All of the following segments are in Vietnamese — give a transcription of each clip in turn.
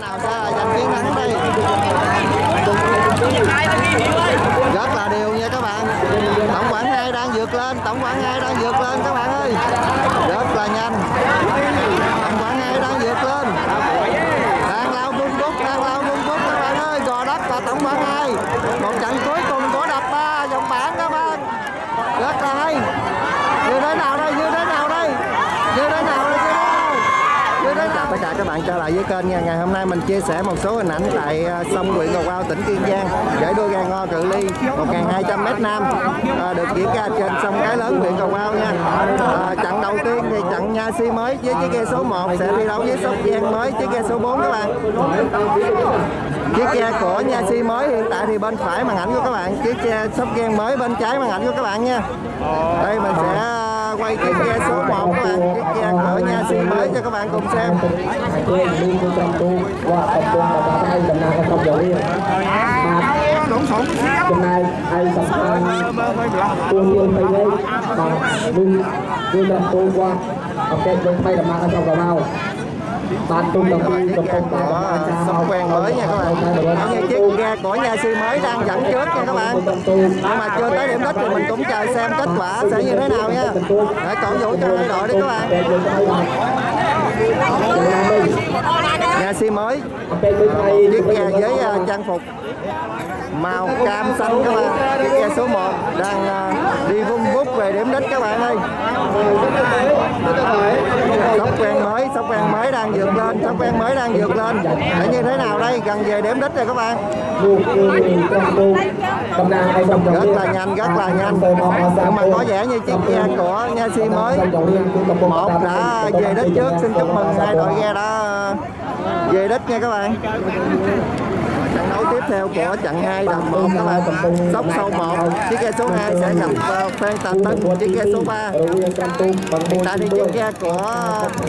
nào ra giành chiến thắng đây. Rất là đều nha các bạn. Tổng quản hai đang vượt lên, tổng quản hai đang vượt lên các bạn ơi. Rất là nhanh. Tổng quản hai đang vượt lên. Đang lao tung bút, đang lao tung bút các bạn ơi. Gò đất và tổng quản hai. Một trận cuối cùng của đập ba dòng bảng các bạn. Rất là hay. Như thế nào đây? Như thế nào đây? Như thế nào đây như thế nào như thế nào tất cả các bạn trở lại với kênh nha. Ngày hôm nay mình chia sẻ một số hình ảnh tại à, sông huyện Gò Quao tỉnh Kiên Giang. Giải đua gà ngo cự ly 1.200 m nam à, được diễn ra trên sông Cái Lớn huyện Gò Quao nha. À, trận đầu tiên thì trận Nha Si mới với chiếc ghe số 1 sẽ thi đấu với Sóc Giang mới chiếc ghe số 4 các bạn. Chiếc xe của Nha Si mới hiện tại thì bên phải màn ảnh của các bạn chiếc xe Sóc Giang mới bên trái màn ảnh của các bạn nha. Đây mình sẽ quay chiếc xe số 1 các bạn chiếc xe của Nha Si mới cho các bạn cùng xem Hãy liên và tập trung vào cả hai tầm nào trong dầu. Hôm nay ai tập trung yêu thầy đây mà luôn luôn làm tu qua tập kết với thầy tầm trong dầu nào. Tập trung tập trung vào có sông quen mới nha các bạn như chiếc ghe của Nha Si mới đang dẫn trước nha các bạn nhưng mà chưa tới điểm đích thì mình cũng chờ xem kết quả sẽ như thế nào nha để cổ vũ cho hai đội đi các bạn Nha Si mới chiếc ghe với à, trang phục màu cam xanh các bạn. Chiếc xe số 1 đang à, đi vung vút về điểm đích các bạn ơi. Sóc quen mới, sóc quen mới đang vượt lên, sóc quen mới đang vượt lên. Để như thế nào đây? Gần về điểm đích rồi các bạn. Rất là nhanh, rất là nhanh. Nhưng mà có vẻ như chiếc xe của Nha Si mới. Một đã về đích trước. Xin chúc mừng hai đội ghe đã à, về đích nha các bạn trận đấu tiếp theo của trận 2 đợt 1 đó là sóc sâu 1 chiếc ghe số 2 sẽ gặp ờ, Phan Tà Tân. Chiếc ghe số 3 ờ, hiện tại thì chiếc ghe của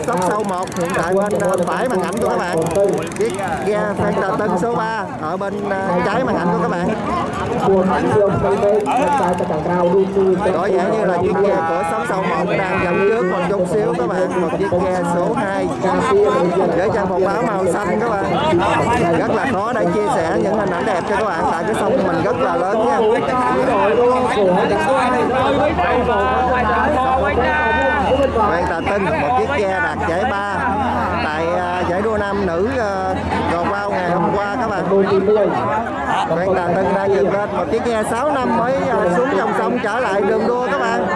sóc sâu 1 hiện tại bên ờ, phải màn ảnh của các bạn. Chiếc ghe Phan Tà Tân số 3 ở bên trái màn ảnh của các bạn. Có vẻ như là chiếc ghe của sóc sâu 1 đang dẫn trước một chút xíu các bạn. Một chiếc ghe số 2 với trang phục áo màu xanh các bạn. Rất là khó để chia sẻ những hình ảnh đẹp cho các bạn tại cái sông của mình rất là lớn nha. Phan Tà Tinh, một chiếc ghe đạt giải ba tại à, giải đua nam nữ à, Gò Quao ngày hôm qua các bạn. Phan Tà Tinh đang dừng lên một chiếc ghe 6 năm mới à, xuống dòng sông trở lại đường đua các bạn.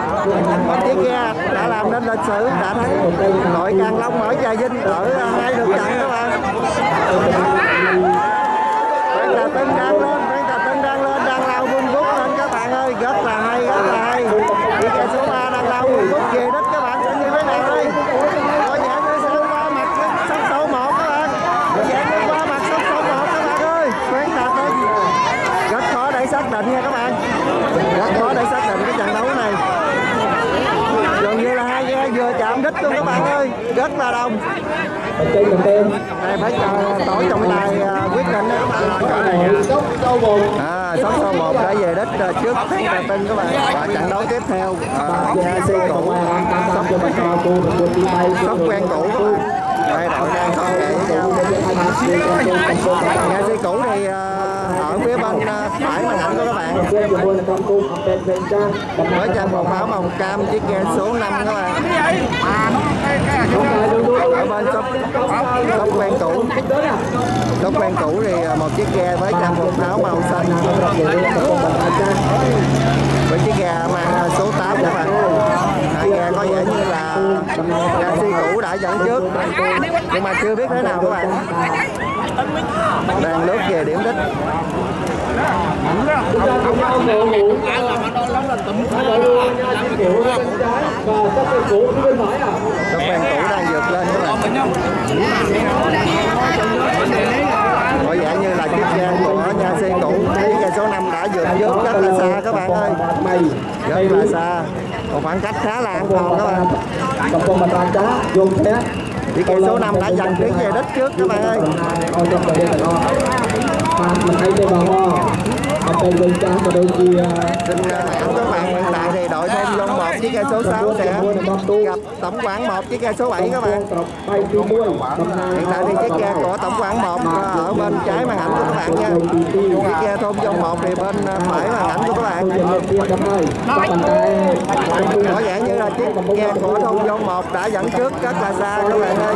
Một chiếc ghe đã làm nên lịch sử, đã thắng đội Càng Long ở Trà Vinh ở hai lượt trận các bạn. Tinh đang lên Phan Trà Tinh đang lên, đang lao vung vút lên các bạn ơi, rất là hay, rất là hay. Đi chạy số 3 đang lao vung vút về đích các bạn sẽ như thế nào đây? Có vẻ như sẽ qua mặt sắp số 1 các bạn. Có vẻ như qua mặt sắp số 1 các bạn ơi. Phan Trà Tinh rất khó để xác định nha các bạn. Rất khó để xác định cái trận đấu này. Gần như là hai ghe vừa chạm đích luôn các bạn ơi. Rất là đông trên đầu tiên đây phải chờ tổ trọng tài à, quyết định đó các bạn bồn À, sóc số 1 đã về đích à, trước Phan Tà Tinh các bạn. Và trận đấu tiếp theo. Sóc sóc quen cũ. Hai đội đang kè với nhau. Nha Si cũ thì à, ở phía bên à, phải màn ảnh của các Mới với trang một áo màu cam chiếc ghe số 5 các bạn ở bên sóc sóc quen cũ sóc quen cũ thì một chiếc ghe với trang một áo màu xanh với chiếc ghe mang số 8 các bạn hai ghe có vẻ như là ghe si cũ đã dẫn trước nhưng mà chưa biết thế nào các bạn đang lướt về điểm đích sóc quen cũ đang vượt lên các bạn có vẻ như là chiếc ghe của nhà xe tủ chiếc ghe số 5 đã vượt trước rất là xa các bạn ơi rất là xa còn khoảng cách khá là an toàn các bạn tập trung dùng số 5 đã giành chuyến về đích trước các bạn ơi ôi mình thấy đây bà ho tên bên cha và đôi chia xin các bạn hiện tại thì đội thêm vô một chiếc ghe số 6 sẽ gặp tổng quản một chiếc ghe số 7 các bạn hiện tại thì chiếc ghe của tổng quản một ở bên trái màn ảnh của các bạn nha chiếc ghe thôn vô một thì bên phải màn ảnh của các bạn rõ ràng như là chiếc ghe của thôn vô một đã dẫn trước rất là xa các bạn ơi.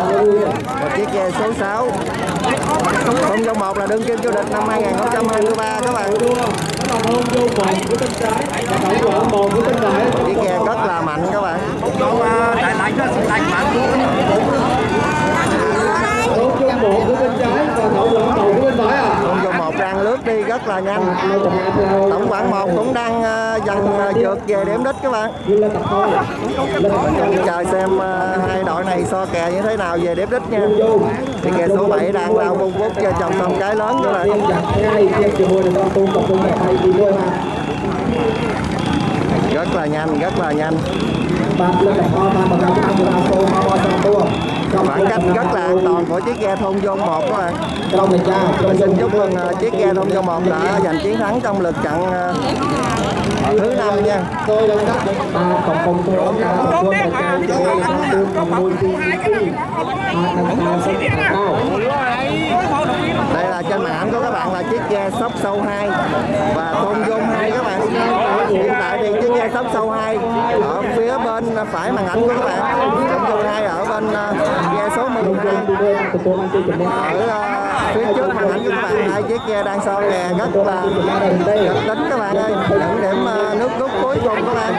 Một chiếc ghe số 6 không Dông 1 là đương kim vô địch năm 2023 các bạn chiếc ghe rất là mạnh các bạn Số chung một của bên trái và thổ lượng đầu của bên phải à thôn Dông 1 đang lướt đi rất là nhanh. Tổng quản một cũng đang ờ, dần ờ, vượt về điểm đích các bạn. Chờ xem ờ, hai đội này so kè như thế nào về điểm đích nha. Thì kè số 7 đang lao vung vút cho chồng sông cái lớn các bạn. Rất là nhanh, rất là nhanh. Khoảng cách rất là an toàn của chiếc ghe thôn Dông 1 các bạn Tôi xin chúc mừng ờ, chiếc ghe thôn Dông 1 đã giành chiến thắng trong lượt trận ờ, thứ năm nha. Tôi đang các ba cộng cộng tôi ông ta tập quân tại trang cho tôi cộng tôi cầm môi đi đây là trên màn ảnh của các bạn là chiếc ghe sóc sâu 2 và thôn Dông 2 các bạn. Dạ. hiện tại thì chiếc ghe sóc sâu 2 ở phía bên phải màn ảnh của các bạn. Thôn Dông 2 ở bên à, ghe số 12 ở à, phía trước màn ảnh của các bạn, hai chiếc ghe đang so kè rất là kịch tính các bạn ơi. Những điểm à, nước rút cuối cùng các bạn.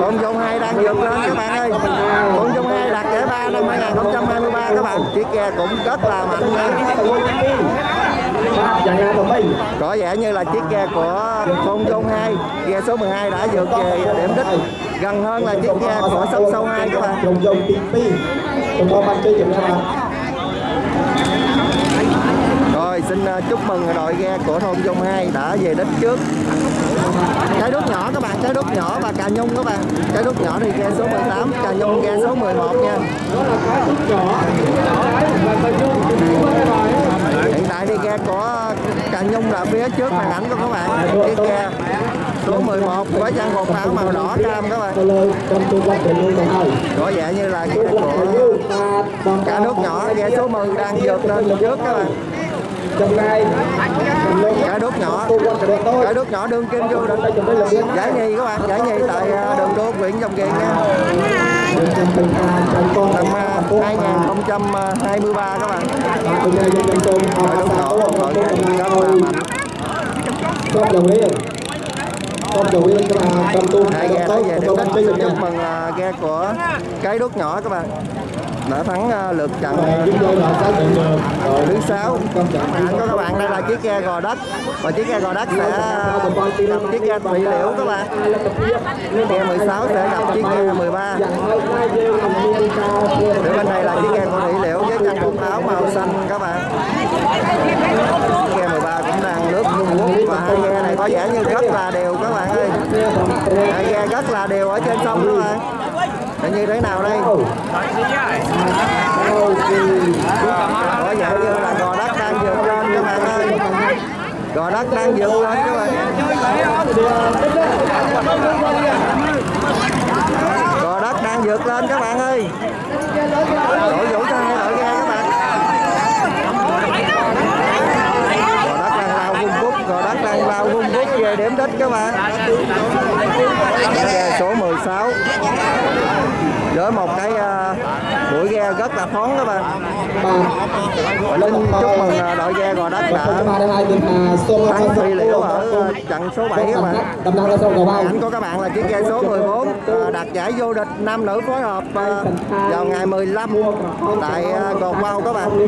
Thôn trong 2 đang vượt lên các bạn ơi. Thôn trong 2 đạt giải ba năm 2023 các bạn. Chiếc ghe cũng rất là mạnh có vẻ như là chiếc ghe của thôn Dông 2 ghe số 12 đã vượt về điểm đích. Gần hơn là chiếc ghe của sông sâu 2 các bạn. Dùng dùng rồi, xin ờ, chúc mừng đội ghe của thôn Dông 2 đã về đích trước. Trái đốt nhỏ các bạn, trái đốt nhỏ và cà nhung các bạn. Trái đốt nhỏ thì ghe số 18 cà nhung ghe số 11 nha. Đó là cái đốt nhỏ Và cà nhung tại thì ghe của cà nhung là phía trước màn ảnh của các bạn. Chiếc ghe số 11 với trang phục áo màu đỏ cam các bạn. Có vẻ như là của Cả nước nhỏ ghe số 10 đang vượt lên trước các bạn cả đốt nhỏ. Cả đốt nhỏ đương kim vô định giải nhì các bạn giải nhì tại à, đường đô huyện dòng kiền nha. Năm à, 2023 các bạn. Đội đốt nhỏ đội rất là mạnh Không đồng ý Không đồng ý các bạn cầm tu hai ghe đã về xin chúc mừng à, ghe của cái đốt nhỏ các bạn đã thắng à, lượt trận à, thứ sáu. Có các bạn, đây là chiếc ghe gò đất. Và chiếc ghe gò đất sẽ à, gặp chiếc ghe thủy liễu, các bạn. Ghe 16 sẽ gặp chiếc ghe 13 Phía bên này là chiếc ghe của thủy liễu với trang phục áo màu xanh, các bạn. Chiếc ghe 13 cũng đang nước vung vút và hai ghe này có vẻ như rất là đều, các bạn ơi. Hai ghe rất là đều ở trên sông, các bạn là như thế nào đây? Có vẻ như là gò đất đang vượt lên các bạn ơi. Gò đất đang vượt lên các bạn. Gò đất đang vượt lên các bạn ơi. Đội vũ cho hai đội các bạn. Gò đất đang lao vung vút gò đất đang lao vung vút về điểm đích các bạn. Số 16 với một cái ờ, uh, mũi ghe rất là thoáng các bạn Linh chúc mừng đội ghe gò đất đã thắng phi liễu ở trận số 7 các bạn Đâm năng ảnh của các bạn là chiếc ghe số 14 đạt giải vô địch nam nữ phối hợp vào ngày 15 tại Gò Quao các bạn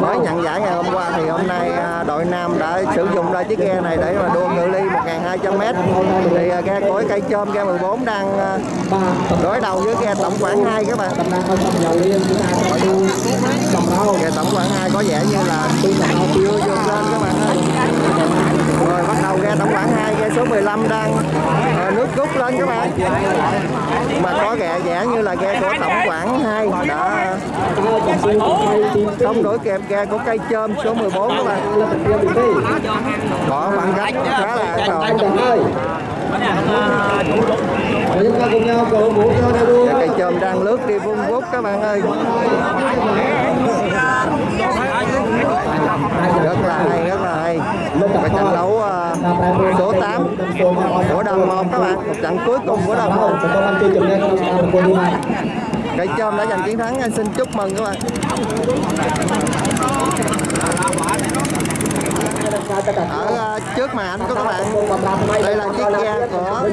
mới nhận giải ngày hôm qua thì hôm nay đội nam đã sử dụng ra chiếc ghe này để mà đua ngự ly 1.200m thì ghe cối cây chôm ghe 14 đang đối đầu với ghe tổng quản 2 các bạn ghe tổng quản 2 có vẻ như là chưa vượt lên các bạn ơi rồi bắt đầu ghe tổng quản 2 ghe số 15 đang uh, nước rút lên các bạn mà có ghe vẽ như là ghe của tổng quản 2 đã không đổi kèm ghe của cây chôm số 14 các bạn có khoảng cách khá là toàn và chúng ta cùng nhau cổ vũ cho đây đua cây chôm đang lướt đi vung vút các bạn ơi. Rất là hay rất là hay. Và trận đấu uh, số 8 của đồng một các bạn. Một trận cuối cùng của đồng một. Công an cây chôm đã giành chiến thắng. Anh xin chúc mừng các bạn ở trước màn ảnh của các bạn. Đây là chiếc ghe của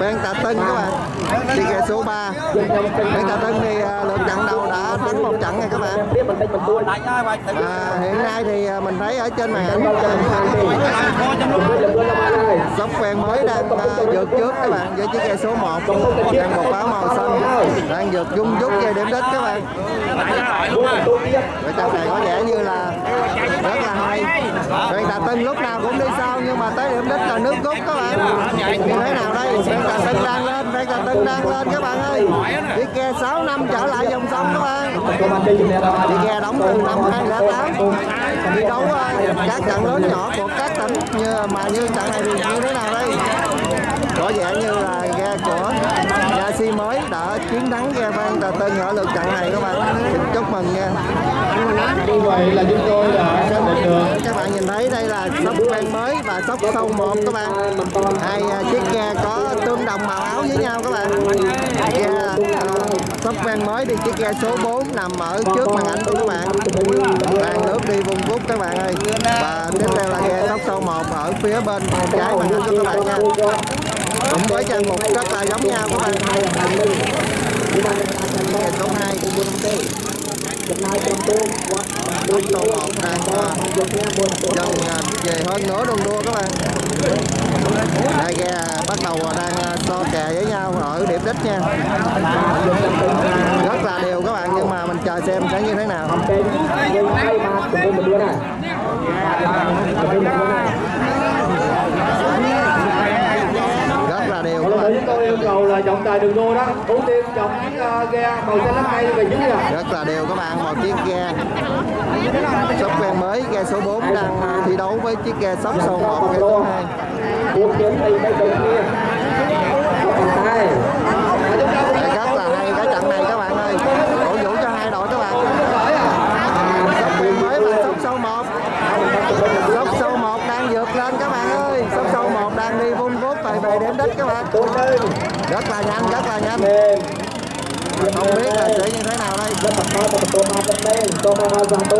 Ban Tạ Tân các bạn. Chiếc ghe số 3 Ban Tạ Tân thì à, lượt trận đầu đã thắng một trận này các bạn. À, hiện nay thì à, mình thấy ở trên màn ảnh sóc quen mới đang à, vượt trước các bạn với chiếc ghe số 1 đang một báo màu xanh. Đang vượt dung dút về điểm đích các bạn. Và trong này có vẻ như là rất là hay. Ben Tạ Tân lúc nào cũng đi sau, nhưng mà tới điểm đích là nước rút các bạn. Như thế nào đây? Ben Tà Tân đang lên Ben Tà Tân đang lên các bạn ơi. Chiếc ghe 6 năm trở lại dòng sông các bạn. Chiếc ghe đóng từ năm 2008 đi đấu à, các trận lớn nhỏ của các tỉnh như mà như trận này thì như thế nào đây? Có vẻ như là ghe của nhà si mới đã chiến thắng ghe Ben Tạ Tân ở lượt trận này các bạn. Xin chúc mừng nha. Như vậy là chúng tôi đã xác định được. Các bạn nhìn thấy đây là sóc ven mới và sóc sâu một các bạn. Hai uh, chiếc ghe có tương đồng màu áo với nhau các bạn. Ghe uh, sóc ven mới thì chiếc ghe số 4 nằm ở trước màn ảnh của các bạn. Đang nước đi vùng vút các bạn ơi. Và tiếp theo là ghe sóc sâu một ở phía bên trái màn ảnh của các bạn nha cũng với trang phục rất là giống nhau. Các bạn ngày số 2 Sóc tổ một đang uh, dần về hơn nữa đường đua các bạn. Hai ghe à, bắt đầu à, đang à, so kè với nhau ở điểm đích nha. Rất là đều các bạn nhưng mà mình chờ xem sẽ như thế nào rất là đều các Bây giờ bạn chúng tôi trọng tài đường đua đó. Ưu tiên chọn chiếc uh, ghe màu xanh lá cây về trước nha rất là đều các bạn một chiếc ghe. Sóc ven mới ghe số 4 đang à, thi đấu với chiếc ghe sóc sâu một ghe số 2 cuộc chiến thì đây đầu tiên trọng tài rất là hay cái trận này các bạn ơi. Cổ vũ cho hai đội các bạn. Sóc mới và sóc sâu một. Sóc sâu một đang vượt lên các bạn ơi. Sóc sâu một đang đi vun vút về về điểm đích các bạn rất là nhanh rất là nhanh. Không biết là sẽ như thế nào đây.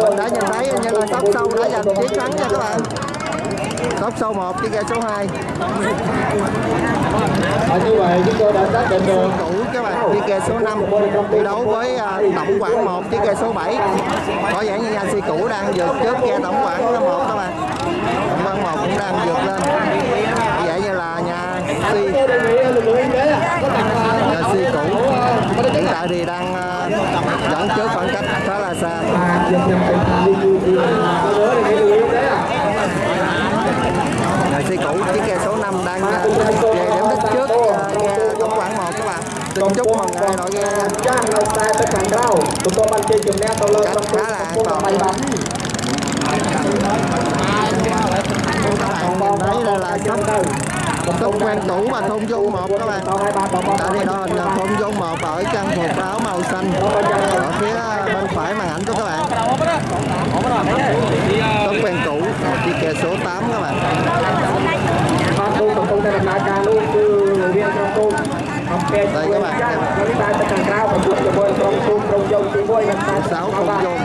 Mình đã nhìn thấy như là sóc sâu đã giành chiến thắng nha các bạn. Sóc sâu một chiếc ghe số 2 và như vậy chúng tôi đã xác định được. Cũ các bạn chiếc ghe số 5 thi đấu với à, tổng quản 1 chiếc ghe số 7 có vẻ như nhà si cũ đang vượt trước ghe tổng quản 1 các bạn. Tổng quản 1 cũng đang vượt lên có vẻ như là nhà si tôi đề nghị lực lượng y tế á, có đặt à, nhà si cũ hiện tại thì đang ờ, dẫn trước khoảng cách khá là xa à việc tôi nhà si cũ, chiếc ghe số 5 đang ờ, về điểm đích trước ờ, ghe tổng quản 1 các bạn xin chúc mừng hai đội ghe tôi ban Cách khá là an toàn. các bạn nhìn thấy đây là sóc sóc quen cũ và thôn dung một các bạn. Đã đi đo hình thôn dung một ở trang phục áo màu xanh. Ở phía bên phải màn ảnh của các bạn. Sóc quen cũ chiếc kè số 8 các bạn. Đây các bạn. sáu thôn dung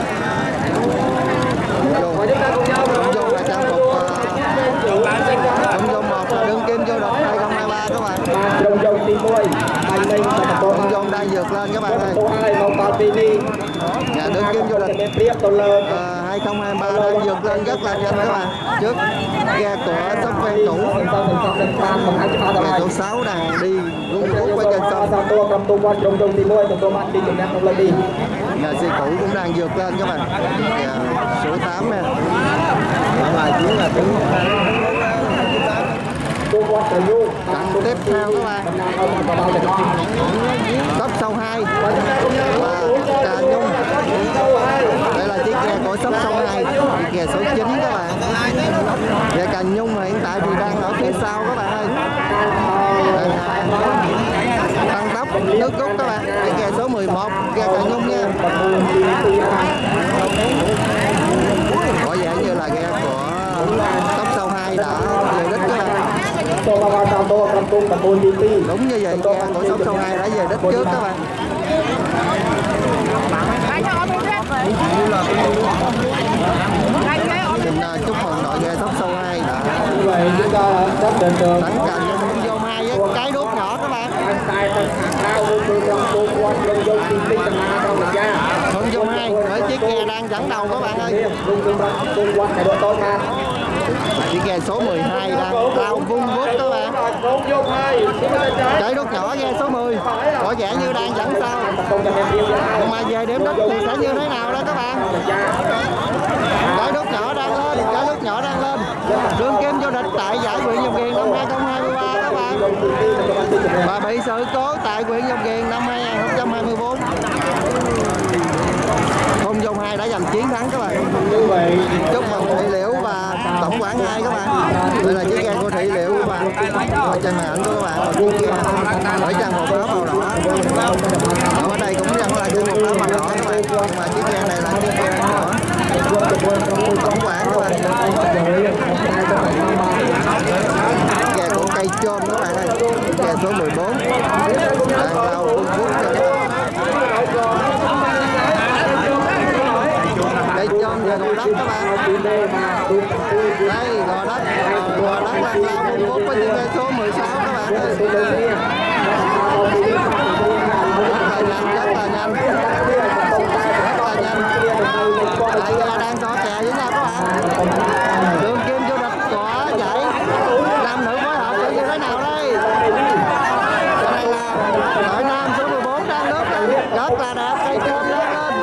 và dung thôn dung là trang phục ờ, thôn dung một là vô địch 2023 các bạn trong vòng thì tôi thành minh và tôi thôn dung đang vượt lên các bạn ơi. Dạ, số 2 màu tao tí nhà đương kim vô địch. Để tiếp tôi lên 2023 đang vượt lên rất là nhanh các bạn. Trước ghe của sóc Phan Chủ ghe số 6 đang đi rung rút với trên sông. Sao cầm tôi qua trong trong thì tôi tôi bạn đi chụp nét lên đi nhà xe cũ cũng đang vượt lên các bạn. Nhà số 8 nè. Ở ngoài chính là trận tiếp theo các bạn. Tốc sâu 2 và Trà Nhung. Đây là chiếc ghe của sóc sâu 2 chiếc ghe số 9 các bạn. Ghe Cà Nhung hiện tại thì đang ở phía sau các bạn ơi. Tăng tốc nước rút các bạn chiếc ghe số 11 ghe Cà Nhung nha có vẻ như là ghe của tốc sâu 2 đã về đích các bạn đúng như vậy ghe của tốc sâu 2 đã về đích trước các bạn xin uh, chúc mừng đội ghe tốc sâu 2 đã thắng cành vô hai với cái đốt nhỏ các bạn Thuận vô hai với chiếc ghe đang dẫn đầu các bạn ơi chiếc ghe số 12 đang lao vung vút các bạn chạy vô đốt nhỏ ghe số 10 có vẻ như đang dẫn sau. Nhưng mà về điểm đất thì sẽ như thế nào đó các bạn? Chạy đốt nhỏ đang lên chạy đốt nhỏ đang lên. Đương kim vô địch tại giải huyện dòng kiền năm 2023 các bạn và bị sự cố tại huyện dòng kiền năm 2024 không dòng hai đã giành chiến thắng các bạn. Chúc mừng thị liễu tổng quản hai các bạn. Đây là chiếc ghe của thị liệu các bạn. Ở trên màn ảnh của các bạn. Và chiếc ghe ở trang một áo màu đỏ. Ở đây cũng vẫn là chiếc một áo màu đỏ các bạn. Nhưng mà chiếc ghe này là chiếc ghe của tổng quản các bạn. Ghe của cây chôm các bạn ơi. Ghe số 14 đang lao phun Quốc cho các bạn. Cây chôm và gò đất các bạn đây, gò đất. Gò đất đang lao phun phút với những ghe số 16 các bạn ơi. Rất là nhanh, rất là nhanh. Rất là nhanh. Lại ghe đang có kè với nhau các bạn đường kim vô địch của giải nam nữ phối hợp sẽ như thế nào đây đây là đội nam số 14 đang lướt rất là đẹp cây chôm đang lên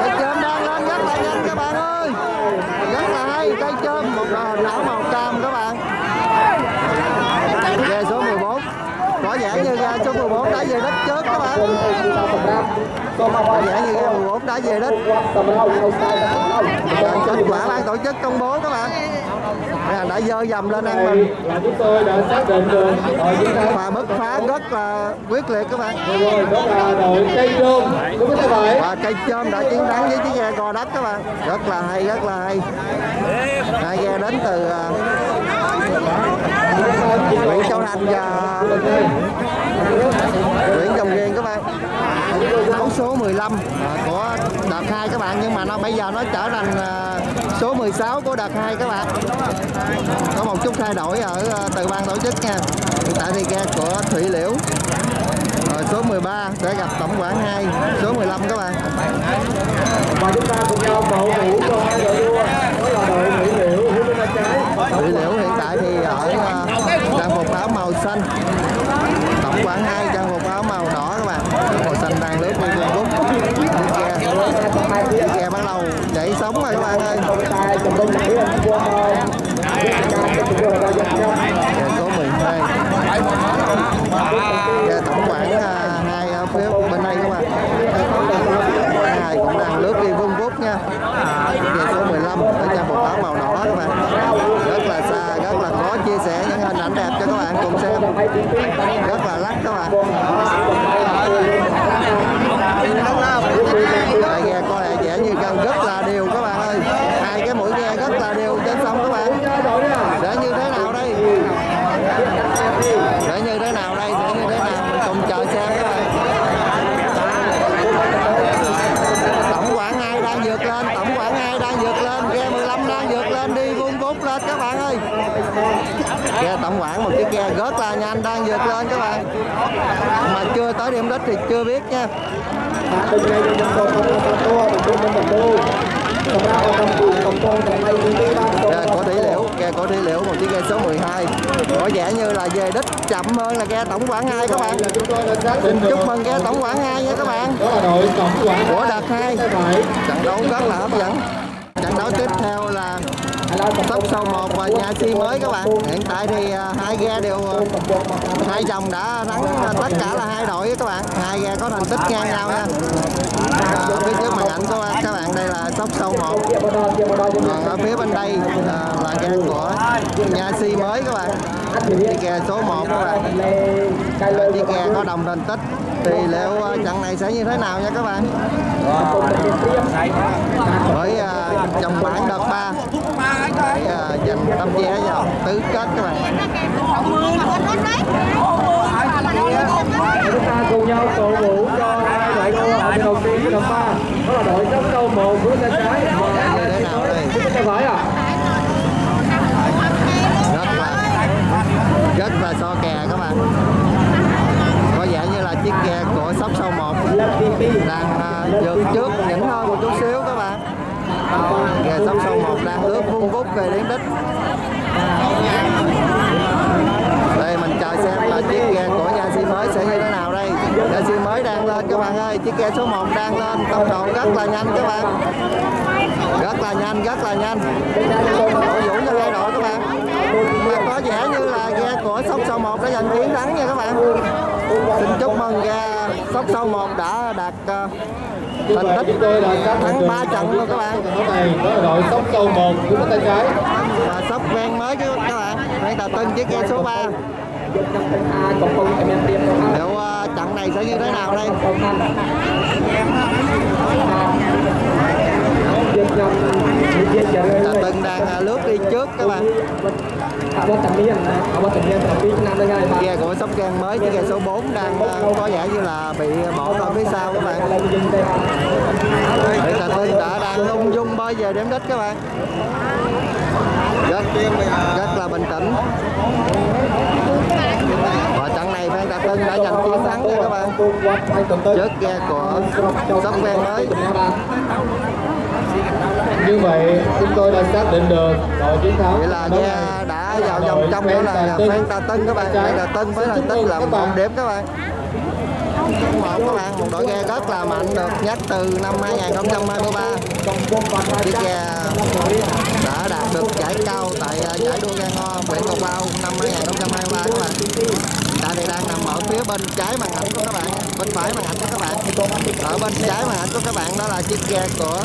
cây chôm đang lên rất là nhanh các bạn ơi rất cái hay một đội hình áo màu cam các bạn. Về số 14 có vẻ như ghe số 14 đã về đất trước các bạn. Có vẻ như ghe 14 đã về đất. Kết quả ban tổ chức công bố các bạn. Nè, đã dơ dầm lên ăn mình là chúng tôi đã xác định được đội và bứt phá rất là quyết liệt các bạn. Rồi đó là đội cây chôm và cây chôm đã chiến thắng với chiếc ghe gò đất các bạn. Rất là hay rất là hay. Hai ghe đến từ à, Nguyễn châu thành và Nguyễn dòng riêng các bạn số 15 à, của đợt 2 các bạn nhưng mà nó bây giờ nó trở thành à, số 16 của đợt 2 các bạn. Có một chút thay đổi ở à, từ ban tổ chức nha. Hiện tại thì ghe của thủy liễu. Rồi số 13 sẽ gặp tổng quản 2 số 15 các bạn. Và chúng ta cùng nhau cổ vũ cho hai đội đua đó là đội Mỹ Liễu. Hướng bên trái thủy liễu hiện tại thì ở à, trang phục áo màu xanh tổng quản 2 trang phục áo màu đỏ các bạn màu xanh đang lướt đi vườn bút chiếc ghe chiếc ghe bắt đầu chạy sống rồi các bạn ơi. Tay cầm số 12 và tổng quản à, hai ở phía bên đây các bạn. Hai cũng đang lướt đi vung vút nha. Về số 15 ở trang một áo màu đỏ các bạn. Rất là xa, rất là khó chia sẻ những hình ảnh đẹp cho các bạn cùng xem. Rất là lắc các bạn Đây ghe có lẽ vẻ như cần rất là đều các bạn ơi hai cái mũi ghe rất là đều trên sông các bạn sẽ như thế nào đây sẽ như thế nào đây sẽ như thế nào mình cùng chờ xem các bạn tổng quản hai đang vượt lên tổng quản hai đang vượt lên ghe 15 đang vượt lên đi vun vút lên các bạn ơi ghe tổng quản một chiếc ghe rất là nhanh đang vượt lên các bạn mà chưa tới điểm đích thì chưa biết nha bên đây chúng tôi không có tua mình cũng không tua cầm ra cầm cùng cầm con thì chưa biết nha. Ghe có thủy liễu ghe có thủy liễu, một chiếc ghe số 12 có vẻ như là về đích chậm hơn là ghe tổng quản 2 các bạn. Xin chúc mừng ghe tổng quản 2 nha các bạn. Của đợt 2 trận đấu rất là hấp dẫn. Trận đấu tiếp theo là tốc số một và nhà si mới các bạn. Hiện tại thì à, hai ghe đều à, hai dòng đã thắng à, tất cả là hai đội các bạn. Hai ghe có thành tích ngang nhau nha. À, phía trước màn ảnh của các bạn đây là tốc sâu một. Còn ở phía bên đây à, là ghe của nhà si mới các bạn. Chiếc ghe số 1 các bạn. Chiếc ghe có đồng thành tích. Thì liệu trận này sẽ như thế nào nha các bạn? Với uh, trong bảng đợt 3 giành tấm vé vào tứ kết các bạn. Chúng ta cùng nhau cổ vũ cho hai đội câu lạc đầu tiên của đợt ba. Đó là đội chống câu một của tay trái và như thế nào đây? Của tay phải à? Rất là rất là so kè các bạn. Có vẻ như là chiếc ghe của sóc sâu 1 đang uh, vượt trước nhỉnh hơn một chút xíu các bạn ghe sóc sâu 1 đang ướp vung vút về đến đích đây mình chờ xem là chiếc ghe của nhà xe mới sẽ như thế nào đây. Nhà xe mới đang lên các bạn ơi chiếc ghe số 1 đang lên. Tốc độ rất là nhanh các bạn. Rất là nhanh rất là nhanh. Cổ vũ cho ghe đội các bạn. Và có vẻ như là ghe của sóc sâu 1 đã giành chiến thắng nha các bạn. Xin chúc mừng ghe sóc sâu 1 đã đạt uh, thành tích. Thắng 3 trận luôn các bạn. Đội sóc câu một của tay trái và sóc ven mới các bạn. Đây là tân chiếc ghe số 3 liệu uh, trận này sẽ như thế nào đây? Là tân đang uh, lướt đi trước các bạn ghe của sóc ven mới chiếc ghe số 4 đang uh, có vẻ như là bị bỏ qua phía sau các bạn? Đây là tân đã đang ung dung bơi về điểm đích các bạn? Rất rất là bình tĩnh. Và trận này Phan Đạt Tân đã giành chiến thắng nha các bạn. Trước ghe của sóc ven mới. Như vậy chúng tôi đã xác định được đội chiến thắng. Vậy là đã vào vòng trong đó là Phan Đạt Tân các bạn. Phan Đạt Tân với thành tích là một điểm các bạn một các bạn một đội ghe rất là mạnh được nhắc từ năm 2023 chiếc ghe đã đạt được giải cao tại à, giải đua ghe ngo huyện Cầu Bao năm 2023 các bạn. Ta thì đang nằm ở phía bên trái màn ảnh của các bạn bên phải màn ảnh của các bạn. Ở bên trái màn ảnh của các bạn đó là chiếc ghe của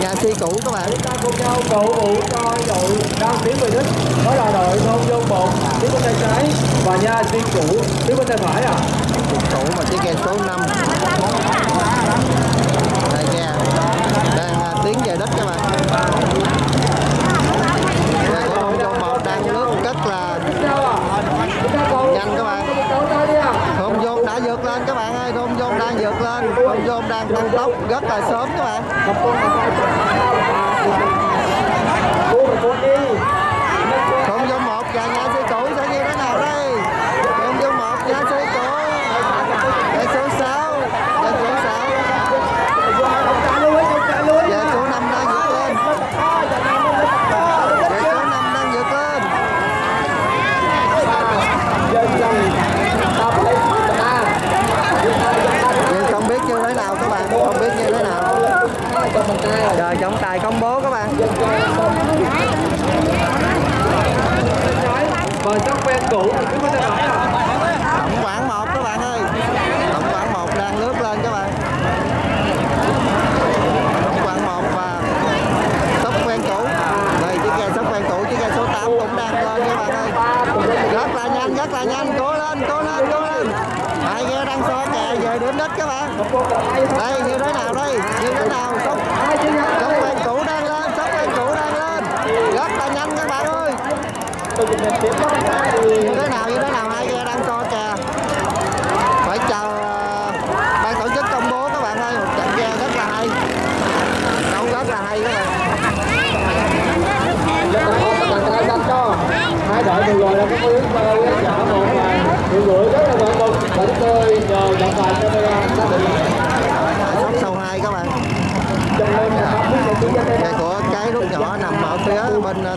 nhà si cũ các bạn. Chúng ta cùng nhau cổ vũ cho đội đang tiến về đích đó là đội thôn vô một phía bên tay trái. Và nhà thi cũ. Phía bên tay phải à? Cũ mà chiếc ghe số 5 đây ghe đang à, tiến về đất các bạn. Ghe của thôn vô một đang lướt rất là nhanh các bạn. Cổ tay thôn đã vượt lên các bạn ơi thôn Dôn đang vượt lên. Thôn Dôn đang tăng tốc rất là sớm các bạn một con cô một con đi thôn vôn một và nhà sĩ cũ sẽ như thế nào đây thôn vôn một nhà sĩ cũ ghe số 6 ghe số 6 chạy luôn chạy luôn ghe số 5 đang vượt lên ghe số 5 đang vượt lên dân dân ta phải ta nhưng không biết như thế nào các bạn không biết như thế nào cho mình tay chờ trọng tài công bố các bạn và sóc ven cũ tiến bên tay phải à tổng quản một các bạn ơi tổng quản một đang lướt lên các bạn tổng quản một và sóc quen cũ đây chiếc ghe sóc quen cũ chiếc ghe số 8 cũng đang lên các bạn ơi rất là nhanh rất là nhanh cố lên cố lên cố lên hai ghe đang so kè về điểm đích các bạn đây như thế nào đây như thế nào sóc sóc quen cũ đang lên sóc quen cũ đang lên rất là nhanh các bạn ơi thế nào như thế nào hai ghe đang so kè. Phải chờ ờ, ban tổ chức công bố các bạn ơi. Một trận ghe rất là hay. Đấu rất là hay các bạn. Hai đội vừa rồi là có vào trả một người gửi rất là mục và chúng tôi nhờ trọng tài camera xác định sóc sau hai các bạn. Ghe của cái nút nhỏ nằm ở phía bên ờ,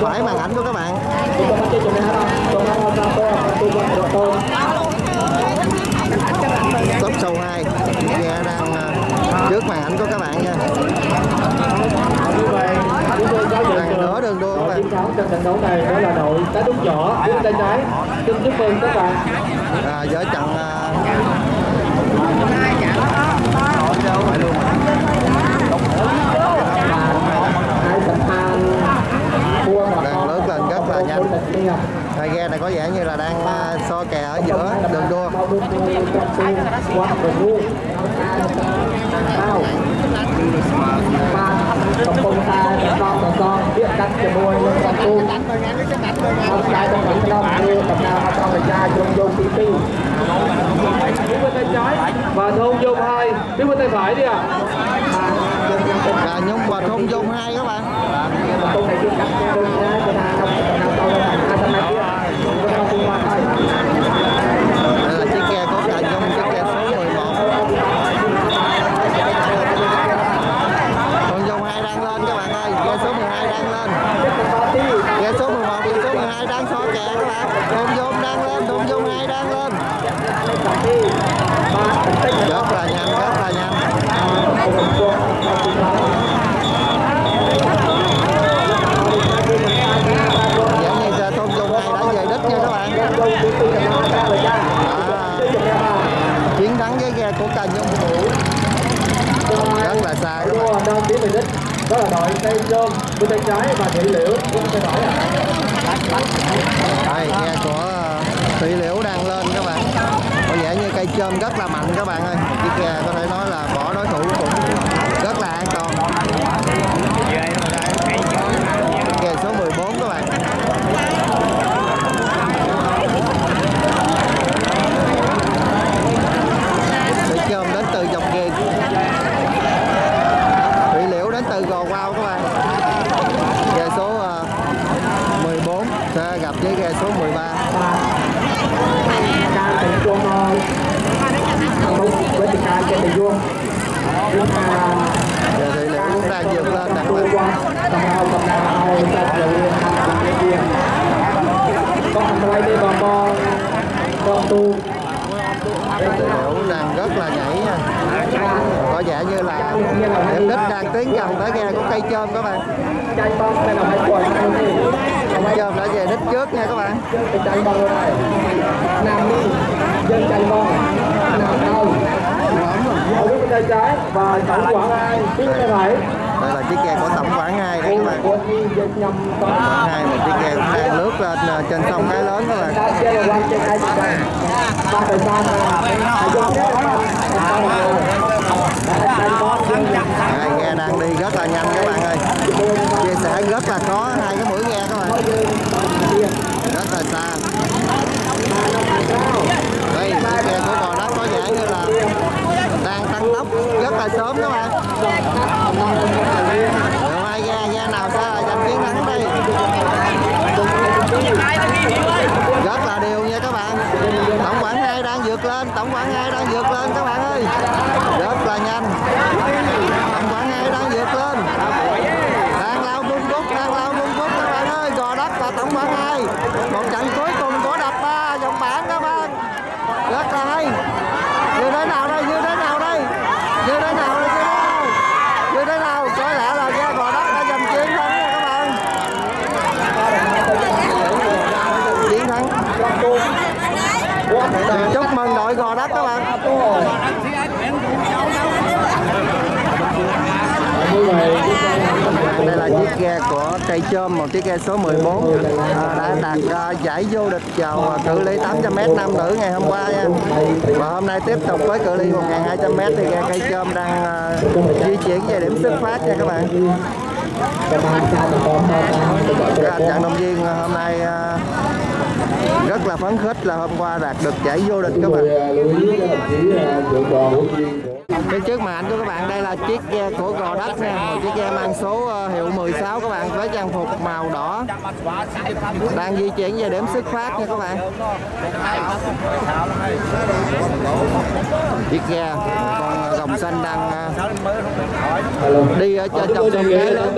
phải màn ảnh của các bạn. Top ta bắt chơi đang à, trước màn ảnh của các bạn nha. Đường đua các bạn. Trong trận đấu này đó là đội đá đúng nhỏ đứng tay trái xin chúc mừng các bạn à, với trận uh hai sập than cua và Đang lướt lên rất là nhanh. hai ghe này có vẻ như là đang à, so kè ở giữa đường đua quá đường đua cao ba tổng công ta con tổng con biết cách cho môi lên con tu Con trai con vẫn năm như tập nào học con người cha trong vô tí tí phía bên tay trái và thôn vô hai phía bên tay phải đi ạ là nhung và thôn dung hai các bạn. công này chưa cắt cho nha cho nên không nào sau đâu hai trăm mét kia cho nó tung qua thôi đây là chiếc ghe có cả nhung chiếc ghe số 11 thôn dung hai đang lên các bạn ơi ghe số 12 đang lên ghe số 11 ghe số 12 đang so kè các bạn thôn dung đang lên thôn dung hai đang lên rất là nhanh rất là nhanh Dạng như giờ thôn dung hai đã về đích nha các bạn à, chiến thắng với ghe của cà nhung rất là xa các bạn đang tiến về đích đó là đội tây trôm bên tay trái và thủy liễu bên tay phải đây ghe của ờ, thủy liễu đang lên các bạn có dơm rất là mạnh các bạn ơi. Chiếc ghe có thể nói là bỏ đối thủ cũng rất là an toàn. Ghe số 14 các bạn. Thủy chôm đến từ dòng ghe. Thủy liễu đến từ gò quao các bạn. Ghe số ờ, 14 sẽ gặp với ghe số 13 ca tình chuông không với tình ca trên tình chuông chúng ta Giờ thì liệu cũng đang vượt lên nè các đua bạn. qua cầm nào cầm cái con quay đi còn con con tu Liệu đang rất là nhảy nha Có vẻ như là điểm đích đang tiến gần tới ghe của cây chôm các bạn Cây chôm đã về đích trước nha các bạn nằm đi dân chạy băng nằm đâu ở bên tay trái và tổng quản hai phía bên tay phải Đây là chiếc ghe của Tổng quản hai đấy các bạn. Tổng quản hai một chiếc ghe đang lướt lên à, trên sông Cái Lớn các bạn. Hai Hai ghe đang đi rất là nhanh các bạn ơi. Chia sẻ rất là khó hai cái mũi ghe các bạn. Rất là xa. Là sớm các chúc mừng đội gò đất các bạn. Đây là chiếc ghe của cây chôm một chiếc ghe số 14 à, ờ, đã đạt à, giải vô địch vào cự ly 800m nam nữ ngày hôm qua nha. Và hôm nay tiếp tục với cự ly 1200m thì ghe cây chôm đang à, di chuyển về điểm xuất phát nha các bạn. Các anh chàng động viên hôm nay à, rất là phấn khích là hôm qua đạt được giải vô địch các bạn Phía trước màn ảnh của các bạn đây là chiếc ghe của Gò Đất nha, một chiếc ghe mang số ờ, hiệu 16 các bạn với trang phục màu đỏ. Đang di chuyển về điểm xuất phát nha các bạn. Chiếc ghe con ờ, rồng xanh đang ờ, đi ở trên trong Cái lớn